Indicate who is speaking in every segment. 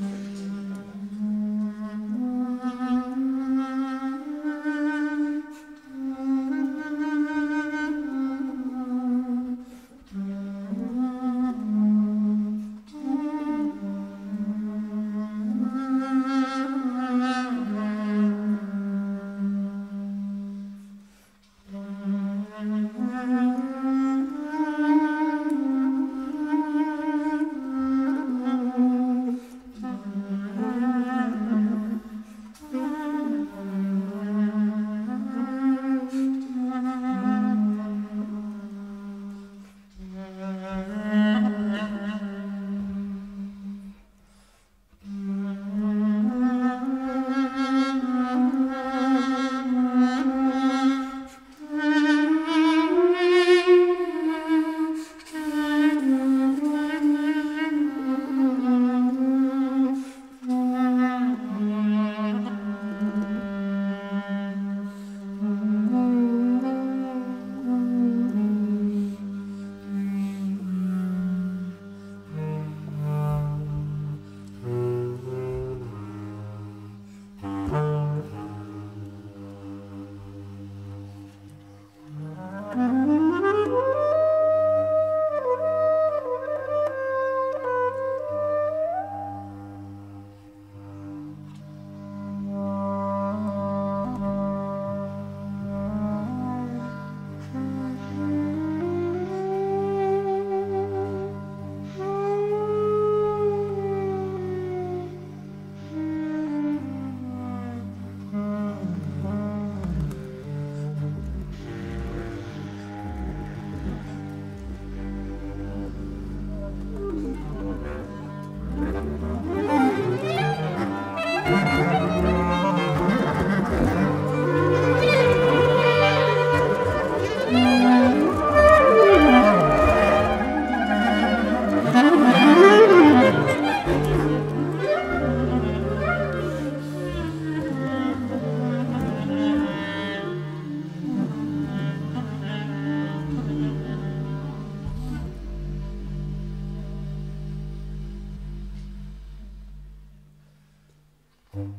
Speaker 1: Mm-hmm.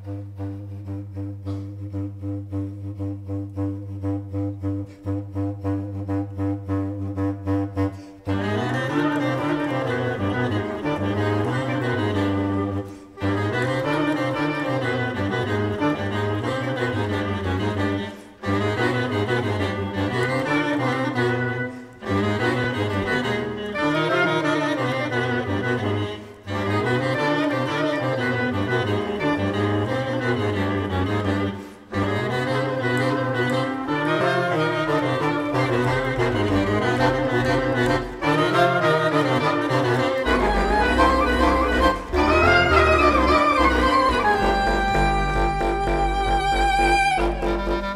Speaker 1: Mm-hmm.